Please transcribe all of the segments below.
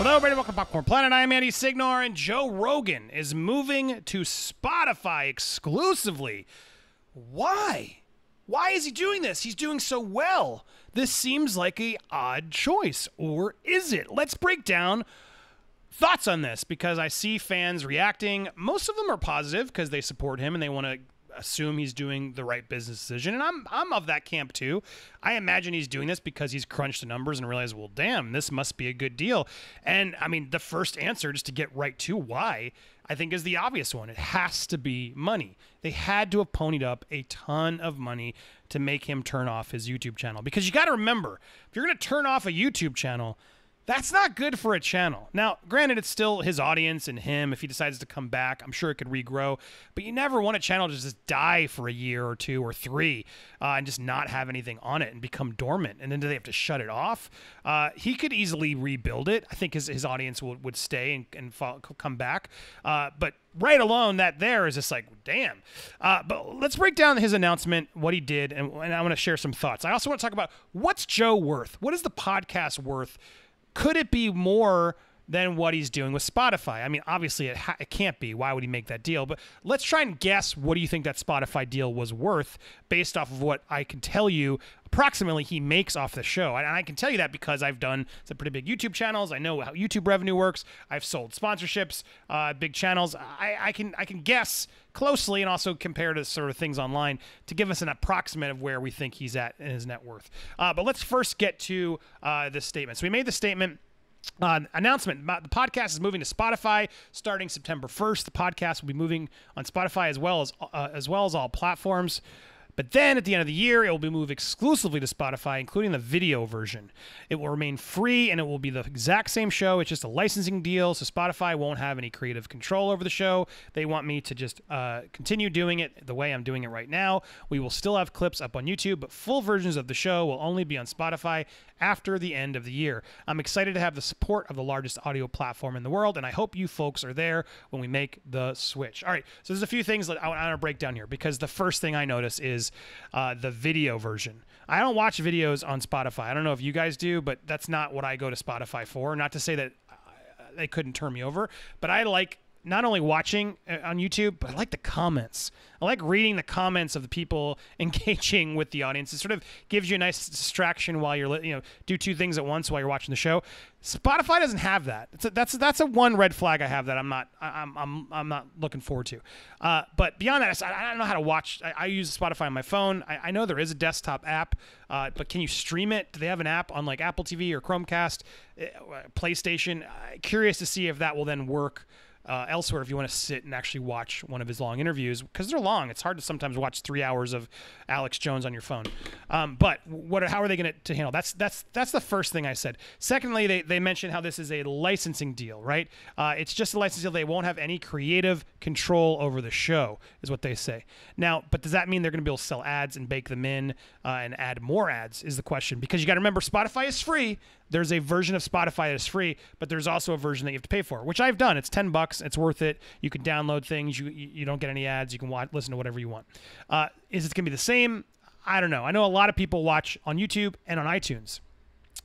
Hello, everybody. Welcome to Popcorned Planet. I am Andy Signore, and Joe Rogan is moving to Spotify exclusively. Why? Why is he doing this? He's doing so well. This seems like a odd choice, or is it? Let's break down thoughts on this because I see fans reacting. Most of them are positive because they support him and they want to assume he's doing the right business decision. And I'm I'm of that camp too. I imagine he's doing this because he's crunched the numbers and realized, well, damn, this must be a good deal. And I mean, the first answer just to get right to why I think is the obvious one. It has to be money. They had to have ponied up a ton of money to make him turn off his YouTube channel because you got to remember, if you're going to turn off a YouTube channel, that's not good for a channel. Now, granted, it's still his audience and him. If he decides to come back, I'm sure it could regrow. But you never want a channel to just die for a year or two or three uh, and just not have anything on it and become dormant. And then do they have to shut it off? Uh, he could easily rebuild it. I think his, his audience would, would stay and, and come back. Uh, but right alone, that there is just like, damn. Uh, but let's break down his announcement, what he did, and, and I want to share some thoughts. I also want to talk about what's Joe worth? What is the podcast worth? Could it be more than what he's doing with Spotify? I mean, obviously it, ha- it can't be. Why would he make that deal? But let's try and guess what do you think that Spotify deal was worth based off of what I can tell you approximately he makes off the show. And I can tell you that because I've done some pretty big YouTube channels. I know how YouTube revenue works. I've sold sponsorships, uh, big channels. I, I can I can guess closely and also compare to sort of things online to give us an approximate of where we think he's at in his net worth. Uh, but let's first get to uh, this statement. So we made the statement. Announcement. The podcast is moving to spotify starting september 1st the podcast will be moving on spotify as well as uh, as well as all platforms but then at the end of the year, it will be moved exclusively to Spotify, including the video version. It will remain free and it will be the exact same show. It's just a licensing deal, so Spotify won't have any creative control over the show. They want me to just uh, continue doing it the way I'm doing it right now. We will still have clips up on YouTube, but full versions of the show will only be on Spotify after the end of the year. I'm excited to have the support of the largest audio platform in the world, and I hope you folks are there when we make the switch. All right, so there's a few things that I want to break down here because the first thing I notice is uh, the video version. I don't watch videos on Spotify. I don't know if you guys do, but that's not what I go to Spotify for. Not to say that uh, they couldn't turn me over, but I like not only watching uh, on YouTube, but I like the comments. I like reading the comments of the people engaging with the audience. It sort of gives you a nice distraction while you're, you know, do two things at once while you're watching the show. Spotify doesn't have that. A, that's that's a one red flag I have that I'm not I'm I'm I'm not looking forward to. Uh, but beyond that, I, don't know how to watch. I, I use Spotify on my phone. I, I, know there is a desktop app, uh, but can you stream it? Do they have an app on like Apple TV or Chromecast, uh, PlayStation? curious to see if that will then work uh, elsewhere if you want to sit and actually watch one of his long interviews because they're long. It's hard to sometimes watch three hours of Alex Jones on your phone. Um, but what? How are they going to handle? That's that's that's the first thing I said. Secondly, they they mentioned how this is a licensing deal, right? Uh, it's just a license deal. They won't have any creative control over the show, is what they say. Now, but does that mean they're going to be able to sell ads and bake them in uh, and add more ads? Is the question because you got to remember Spotify is free. There's a version of Spotify that is free, but there's also a version that you have to pay for, which I've done. It's ten bucks. It's worth it. You can download things. You you don't get any ads. You can watch, listen to whatever you want. Uh, is it going to be the same? I don't know. I know a lot of people watch on YouTube and on iTunes.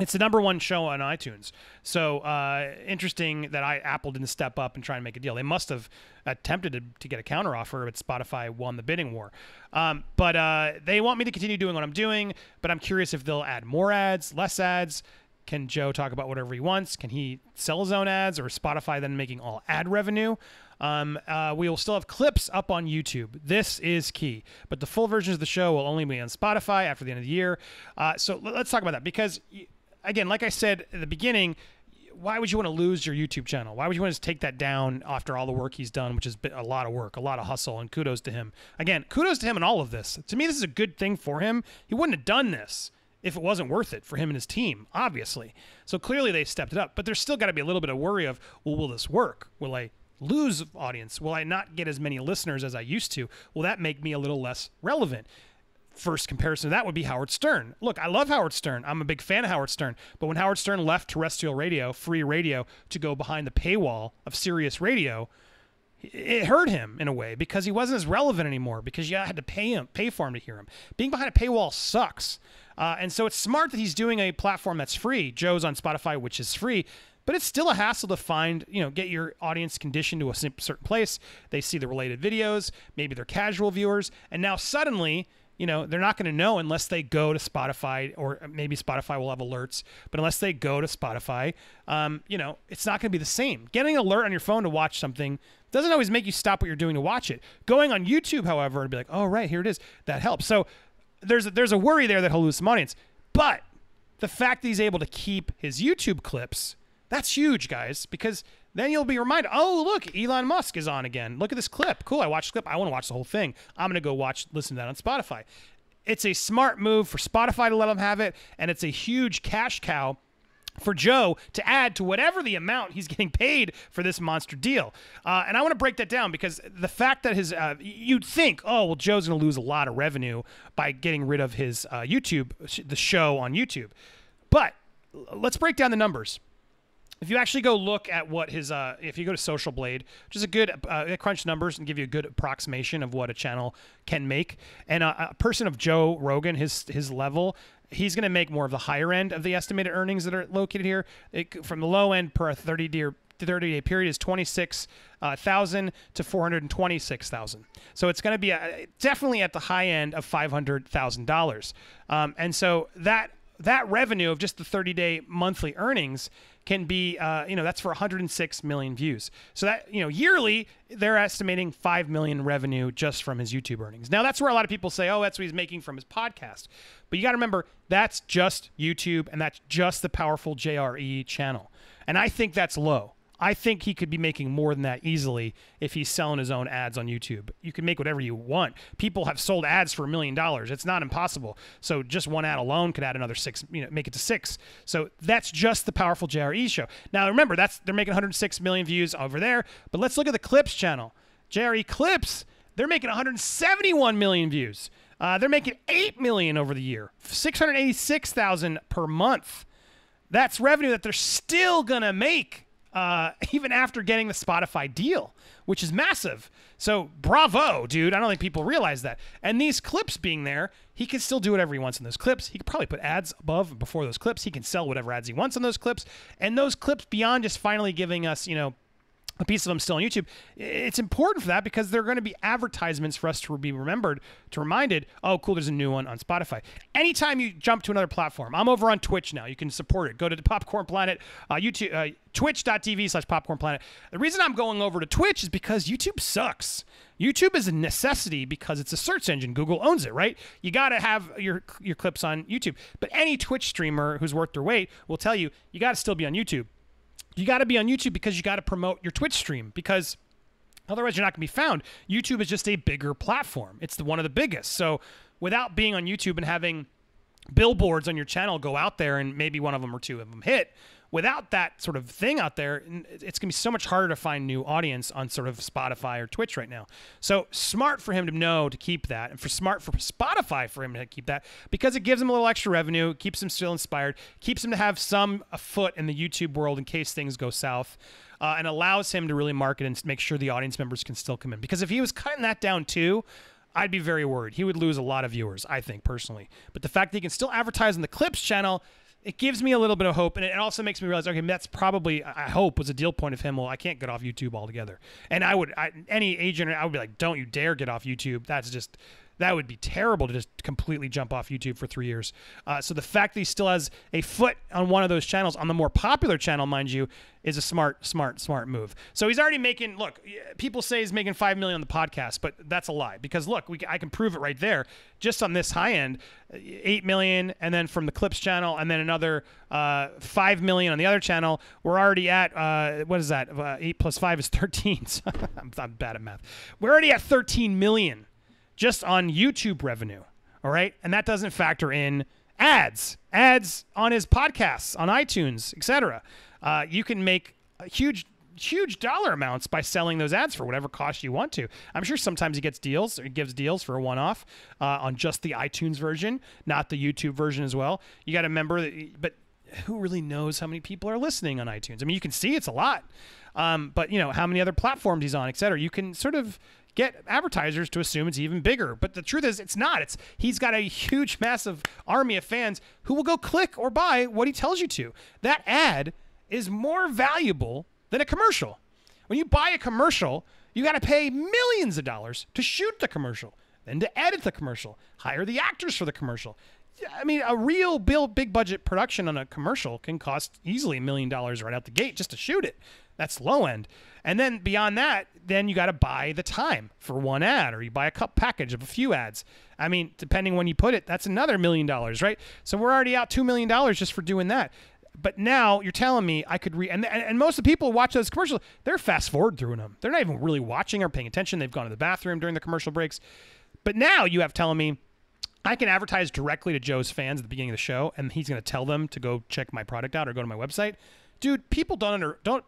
It's the number one show on iTunes. So uh, interesting that I Apple didn't step up and try and make a deal. They must have attempted to, to get a counteroffer, but Spotify won the bidding war. Um, but uh, they want me to continue doing what I'm doing. But I'm curious if they'll add more ads, less ads. Can Joe talk about whatever he wants? Can he sell his own ads, or Spotify then making all ad revenue? Um, uh, we will still have clips up on YouTube. This is key. But the full versions of the show will only be on Spotify after the end of the year. Uh, so let's talk about that because, again, like I said at the beginning, why would you want to lose your YouTube channel? Why would you want to take that down after all the work he's done, which is a lot of work, a lot of hustle, and kudos to him. Again, kudos to him and all of this. To me, this is a good thing for him. He wouldn't have done this if it wasn't worth it for him and his team, obviously. So clearly they stepped it up, but there's still got to be a little bit of worry of, well, will this work? Will I lose audience? Will I not get as many listeners as I used to? Will that make me a little less relevant? First comparison to that would be Howard Stern. Look, I love Howard Stern. I'm a big fan of Howard Stern. But when Howard Stern left terrestrial radio, free radio, to go behind the paywall of Sirius Radio, it hurt him in a way because he wasn't as relevant anymore because you had to pay him, pay for him to hear him. Being behind a paywall sucks. Uh, and so it's smart that he's doing a platform that's free. Joe's on Spotify, which is free. but it's still a hassle to find, you know, get your audience conditioned to a certain place. They see the related videos, maybe they're casual viewers, and now suddenly, you know, they're not going to know unless they go to Spotify or maybe Spotify will have alerts, but unless they go to Spotify, um, you know, it's not going to be the same. Getting an alert on your phone to watch something doesn't always make you stop what you're doing to watch it. Going on YouTube, however, and be like, oh, right, here it is, that helps. So there's a, there's a worry there that he'll lose some audience. But the fact that he's able to keep his YouTube clips, that's huge, guys, because then you'll be reminded, oh, look, Elon Musk is on again. Look at this clip. Cool, I watched the clip. I want to watch the whole thing. I'm going to go watch, listen to that on Spotify. It's a smart move for Spotify to let him have it, and it's a huge cash cow for Joe to add to whatever the amount he's getting paid for this monster deal. Uh, and I want to break that down because the fact that his, uh, you'd think, oh, well, Joe's going to lose a lot of revenue by getting rid of his uh, YouTube, the show on YouTube. But let's break down the numbers. If you actually go look at what his, uh, if you go to Social Blade, which is a good uh, crunch numbers and give you a good approximation of what a channel can make, and a, a person of Joe Rogan, his his level, he's going to make more of the higher end of the estimated earnings that are located here. It, from the low end per 30 day 30 day period is 26,000 uh, to 426,000. So it's going to be a, definitely at the high end of $500,000. Um, and so that that revenue of just the 30 day monthly earnings can be, uh, you know, that's for 106 million views. So that, you know, yearly, they're estimating 5 million revenue just from his YouTube earnings. Now, that's where a lot of people say, oh, that's what he's making from his podcast. But you got to remember, that's just YouTube and that's just the powerful JRE channel. And I think that's low. I think he could be making more than that easily if he's selling his own ads on YouTube. You can make whatever you want. People have sold ads for a million dollars. It's not impossible. So just one ad alone could add another six, you know, make it to six. So that's just the powerful JRE show. Now remember, that's they're making 106 million views over there. But let's look at the Clips channel. JRE Clips, they're making 171 million views. Uh, they're making 8 million over the year, 686,000 per month. That's revenue that they're still going to make uh, even after getting the Spotify deal, which is massive. So bravo, dude. I don't think people realize that. And these clips being there, he can still do whatever he wants in those clips. He could probably put ads above and before those clips. He can sell whatever ads he wants on those clips. And those clips, beyond just finally giving us, you know, a piece of them still on YouTube. It's important for that because they're going to be advertisements for us to be remembered, to reminded, oh, cool, there's a new one on Spotify. Anytime you jump to another platform, I'm over on Twitch now. You can support it. Go to the Popcorned Planet, uh, YouTube, uh, twitch.tv slash popcorned planet. The reason I'm going over to Twitch is because YouTube sucks. YouTube is a necessity because it's a search engine. Google owns it, right? You got to have your your clips on YouTube. But any Twitch streamer who's worth their weight will tell you you got to still be on YouTube you got to be on YouTube because you got to promote your Twitch stream because otherwise you're not going to be found. YouTube is just a bigger platform. It's the one of the biggest. So without being on YouTube and having billboards on your channel go out there and maybe one of them or two of them hit, without that sort of thing out there, it's going to be so much harder to find new audience on sort of Spotify or Twitch right now. So smart for him to know to keep that, and for smart for Spotify for him to keep that because it gives him a little extra revenue, keeps him still inspired, keeps him to have some a foot in the YouTube world in case things go south. Uh, and allows him to really market and make sure the audience members can still come in. Because if he was cutting that down too, I'd be very worried. He would lose a lot of viewers, I think, personally. But the fact that he can still advertise on the Clips channel it gives me a little bit of hope, and it also makes me realize, okay, that's probably I hope was a deal point of him. Well, I can't get off YouTube altogether, and I would I, any agent I would be like, don't you dare get off YouTube. That's just that would be terrible to just completely jump off YouTube for three years. Uh, so the fact that he still has a foot on one of those channels, on the more popular channel, mind you, is a smart, smart, smart move. So he's already making. Look, people say he's making five million on the podcast, but that's a lie because look, we, I can prove it right there. Just on this high end, eight million, and then from the Clips channel, and then another uh, five million on the other channel. We're already at uh, what is that? Uh, eight plus five is thirteen. I'm, I'm bad at math. We're already at thirteen million just on YouTube revenue. All right. And that doesn't factor in ads, ads on his podcasts, on iTunes, etc. Uh, you can make huge huge dollar amounts by selling those ads for whatever cost you want to. I'm sure sometimes he gets deals or he gives deals for a one off uh, on just the iTunes version, not the YouTube version as well. You got to remember that, but who really knows how many people are listening on iTunes? I mean, you can see it's a lot, um, but you know how many other platforms he's on, et cetera. You can sort of get advertisers to assume it's even bigger. But the truth is, it's not. It's he's got a huge, massive army of fans who will go click or buy what he tells you to. That ad is more valuable than a commercial. When you buy a commercial, you got to pay millions of dollars to shoot the commercial, then to edit the commercial, hire the actors for the commercial. I mean, a real build big budget production on a commercial can cost easily a million dollars right out the gate just to shoot it. That's low end. And then beyond that, then you got to buy the time for one ad or you buy a cup package of a few ads. I mean, depending when you put it, that's another million dollars, right? So we're already out 2 million dollars just for doing that. But now you're telling me I could read, and, and most of the people watch those commercials, they're fast forward through them. They're not even really watching or paying attention. They've gone to the bathroom during the commercial breaks. But now you have telling me I can advertise directly to Joe's fans at the beginning of the show, and he's going to tell them to go check my product out or go to my website. Dude, people don't under don't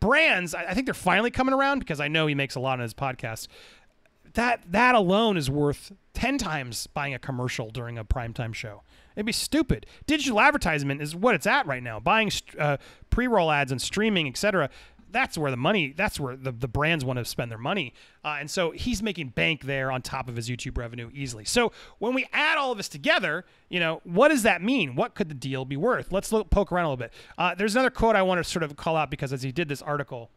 brands. I, think they're finally coming around because I know he makes a lot on his podcast. That that alone is worth ten times buying a commercial during a primetime show. It'd be stupid. Digital advertisement is what it's at right now. Buying uh, pre-roll ads and streaming, etc that's where the money that's where the, the brands want to spend their money uh, and so he's making bank there on top of his youtube revenue easily so when we add all of this together you know what does that mean what could the deal be worth let's look, poke around a little bit uh, there's another quote i want to sort of call out because as he did this article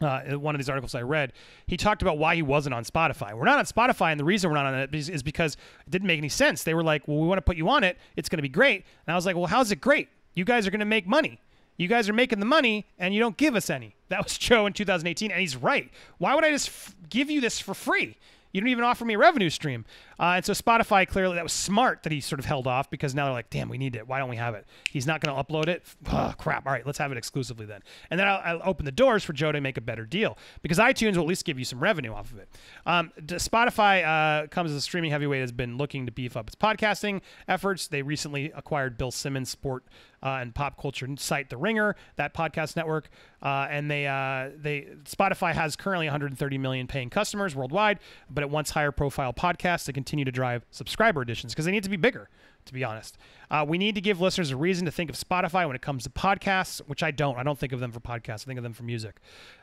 uh, one of these articles I read, he talked about why he wasn't on Spotify. We're not on Spotify, and the reason we're not on it is, because it didn't make any sense. They were like, "Well, we want to put you on it. It's going to be great." And I was like, "Well, how's it great? You guys are going to make money. You guys are making the money, and you don't give us any." That was Joe in 2018, and he's right. Why would I just f- give you this for free? You don't even offer me a revenue stream. Uh, and so Spotify clearly that was smart that he sort of held off because now they're like, damn, we need it. Why don't we have it? He's not going to upload it. Oh, crap. All right, let's have it exclusively then. And then I'll, I'll, open the doors for Joe to make a better deal because iTunes will at least give you some revenue off of it. Um, Spotify uh, comes as a streaming heavyweight has been looking to beef up its podcasting efforts. They recently acquired Bill Simmons Sport uh, and pop culture site The Ringer, that podcast network, uh, and they uh, they Spotify has currently 130 million paying customers worldwide, but it wants higher profile podcasts to continue to drive subscriber additions because they need to be bigger. To be honest, uh, we need to give listeners a reason to think of Spotify when it comes to podcasts, which I don't. I don't think of them for podcasts. I think of them for music.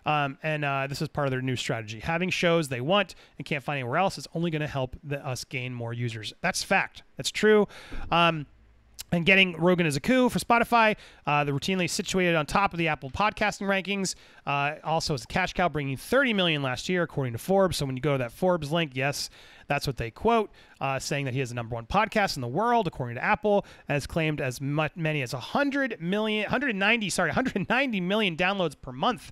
Um, and uh, this is part of their new strategy. Having shows they want and can't find anywhere else is only going to help the, us gain more users. That's fact. That's true. Um, and getting Rogan as a coup for Spotify. Uh, they're routinely situated on top of the Apple podcasting rankings. Uh, also, as a cash cow, bringing 30 million last year, according to Forbes. So when you go to that Forbes link, yes, that's what they quote, uh, saying that he has the number one podcast in the world, according to Apple, has claimed as much, many as 100 million, 190, sorry, 190 million downloads per month.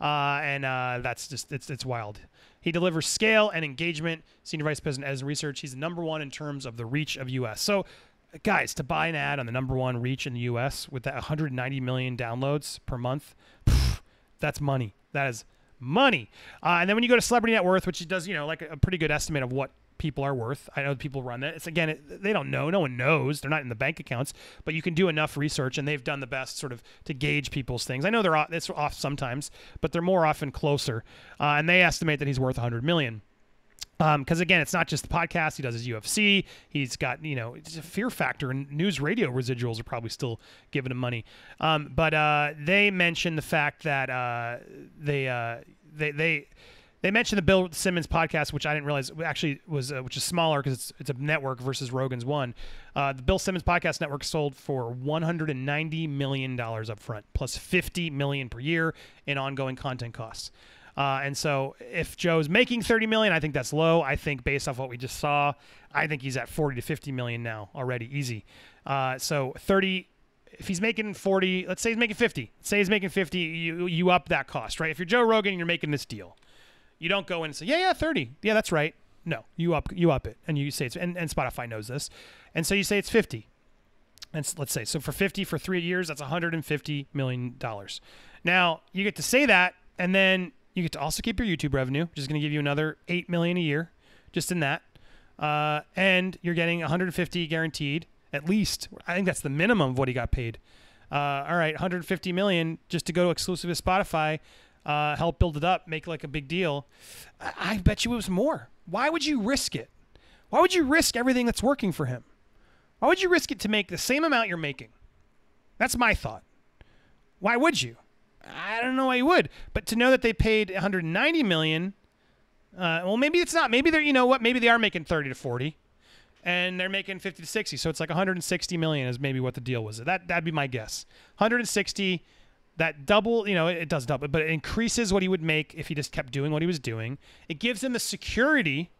Uh, and uh, that's just it's it's wild. He delivers scale and engagement. Senior Vice President as research, he's number one in terms of the reach of U.S. So guys, to buy an ad on the number one reach in the U.S. with that 190 million downloads per month, pff, that's money. That is money. Uh, and then when you go to Celebrity Net Worth, which does, you know, like a, a pretty good estimate of what people are worth. I know people run that. It's again, it, they don't know. No one knows. They're not in the bank accounts, but you can do enough research, and they've done the best sort of to gauge people's things. I know they're off, it's off sometimes, but they're more often closer, uh, and they estimate that he's worth 100 million because um, again, it's not just the podcast. He does his UFC. He's got you know it's a fear factor, and news radio residuals are probably still giving him money. Um, but uh, they mentioned the fact that uh, they uh, they they they mentioned the Bill Simmons podcast, which I didn't realize actually was uh, which is smaller because it's it's a network versus Rogan's one. Uh, the Bill Simmons podcast network sold for 190 million dollars upfront, plus 50 million per year in ongoing content costs. Uh, and so if Joe's making 30 million, I think that's low. I think based off what we just saw, I think he's at 40 to 50 million now already, easy. Uh, so 30. If he's making 40, let's say he's making 50. Let's say he's making 50, you you up that cost, right? If you're Joe Rogan and you're making this deal, you don't go in and say, yeah, yeah, 30. Yeah, that's right. No, you up you up it, and you say it's and, and Spotify knows this, and so you say it's 50. And let's say so for 50 for three years, that's 150 million dollars. Now you get to say that, and then you get to also keep your YouTube revenue, which is going to give you another eight million a year, just in that. Uh, and you're getting 150 guaranteed, at least. I think that's the minimum of what he got paid. Uh, all right, 150 million just to go to exclusive to Spotify, uh, help build it up, make like a big deal. I-, I bet you it was more. Why would you risk it? Why would you risk everything that's working for him? Why would you risk it to make the same amount you're making? That's my thought. Why would you? I don't know why you would, but to know that they paid 190 million, uh, well, maybe it's not. Maybe they're, you know what? Maybe they are making 30 to 40, and they're making 50 to 60. So it's like 160 million is maybe what the deal was. That that'd be my guess. 160 that double, you know, it, it does double, but it increases what he would make if he just kept doing what he was doing. It gives him the security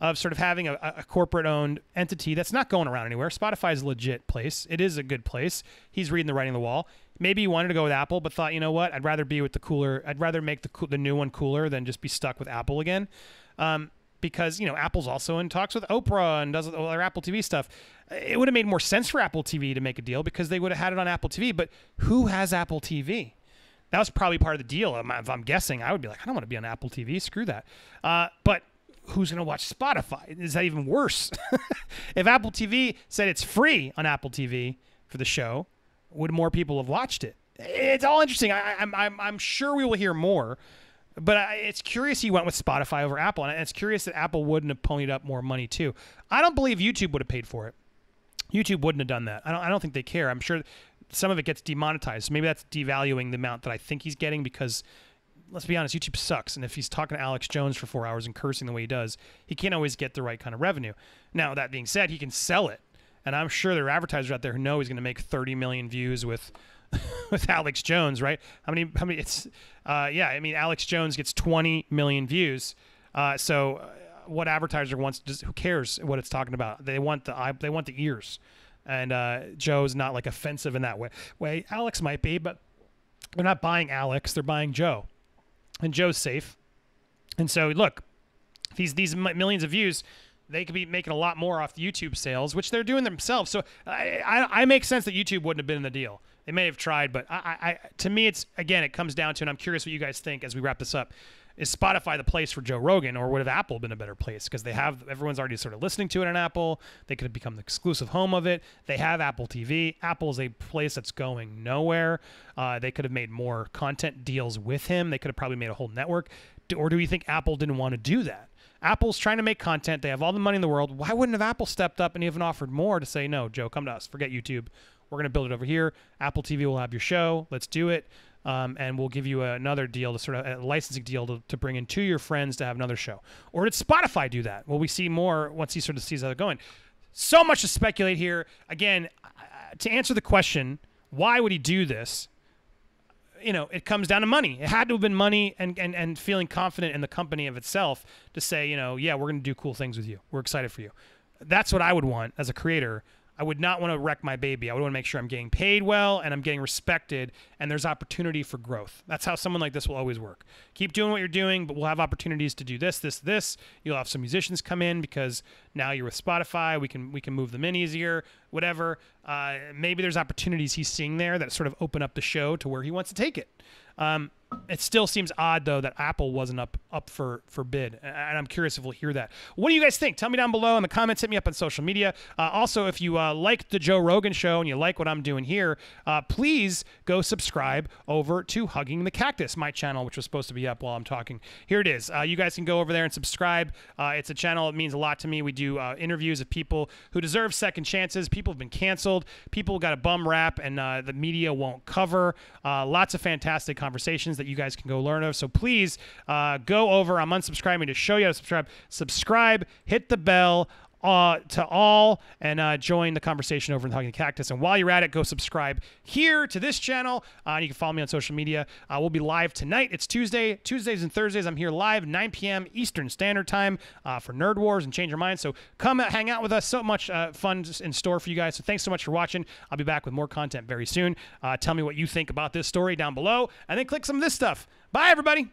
of sort of having a, a corporate owned entity that's not going around anywhere. Spotify is a legit place. It is a good place. He's reading the writing on the wall. Maybe he wanted to go with Apple, but thought, you know what? I'd rather be with the cooler. I'd rather make the the new one cooler than just be stuck with Apple again. Um, because you know Apple's also in talks with Oprah and does all their Apple TV stuff. It would have made more sense for Apple TV to make a deal because they would have had it on Apple TV. But who has Apple TV? That was probably part of the deal. If I'm guessing, I would be like, I don't want to be on Apple TV. Screw that. Uh, but who's going to watch Spotify? Is that even worse? if Apple TV said it's free on Apple TV for the show, would more people have watched it? It's all interesting. I, am I'm, I'm, I'm sure we will hear more, but I, it's curious he went with Spotify over Apple, and it's curious that Apple wouldn't have ponied up more money too. I don't believe YouTube would have paid for it. YouTube wouldn't have done that. I don't, I don't think they care. I'm sure some of it gets demonetized. Maybe that's devaluing the amount that I think he's getting because let's be honest, YouTube sucks. And if he's talking to Alex Jones for four hours and cursing the way he does, he can't always get the right kind of revenue. Now, that being said, he can sell it. And I'm sure there are advertisers out there who know he's going to make 30 million views with with Alex Jones, right? How many? How many? It's uh, yeah. I mean, Alex Jones gets 20 million views. Uh, so, uh, what advertiser wants? Who cares what it's talking about? They want the eye. They want the ears. And uh, Joe's not like offensive in that way. Way Alex might be, but they're not buying Alex. They're buying Joe and Joe's safe. And so, look, these these millions of views, they could be making a lot more off YouTube sales, which they're doing themselves. So I, I, I make sense that YouTube wouldn't have been in the deal. They may have tried, but I, I, to me, it's again, it comes down to, and I'm curious what you guys think as we wrap this up is Spotify the place for Joe Rogan, or would have Apple been a better place? Because they have everyone's already sort of listening to it on Apple. They could have become the exclusive home of it. They have Apple TV. Apple is a place that's going nowhere. Uh, they could have made more content deals with him. They could have probably made a whole network. Or do you think Apple didn't want to do that? Apple's trying to make content. They have all the money in the world. Why wouldn't have Apple stepped up and even offered more to say, no, Joe, come to us. Forget YouTube. We're going to build it over here. Apple TV will have your show. Let's do it um, and we'll give you another deal to sort of a licensing deal to, to bring in to your friends to have another show. Or did Spotify do that? Well, we see more once he sort of sees how they're going. So much to speculate here. Again, to answer the question, why would he do this? You know, it comes down to money. It had to have been money and, and, and feeling confident in the company of itself to say, you know, yeah, we're going to do cool things with you. We're excited for you. That's what I would want as a creator I would not want to wreck my baby. I would want to make sure I'm getting paid well and I'm getting respected and there's opportunity for growth. That's how someone like this will always work. Keep doing what you're doing, but we'll have opportunities to do this, this, this. You'll have some musicians come in because now you're with Spotify. We can we can move them in easier, whatever. Uh, maybe there's opportunities he's seeing there that sort of open up the show to where he wants to take it. Um, it still seems odd though that Apple wasn't up up for for bid, and I'm curious if we'll hear that. What do you guys think? Tell me down below in the comments. Hit me up on social media. Uh, also, if you uh, like the Joe Rogan show and you like what I'm doing here, uh, please go subscribe over to Hugging the Cactus, my channel, which was supposed to be up while I'm talking. Here it is. Uh, you guys can go over there and subscribe. Uh, it's a channel. It means a lot to me. We do uh, interviews of people who deserve second chances. People have been canceled. People got a bum rap, and the media won't cover. lots of fantastic conversations that you guys can go learn of. So please uh, go over. I'm unsubscribing to show you how to subscribe. Subscribe, hit the bell uh, to all and uh, join the conversation over in the Hugging Cactus. And while you're at it, go subscribe here to this channel. Uh, you can follow me on social media. Uh, we'll be live tonight. It's Tuesday, Tuesdays and Thursdays. I'm here live 9 p.m. Eastern Standard Time uh, for Nerd Wars and Change Your Mind. So come hang out with us. So much uh, fun in store for you guys. So thanks so much for watching. I'll be back with more content very soon. tell me what you think about this story down below, and then click some of this stuff. Bye, everybody.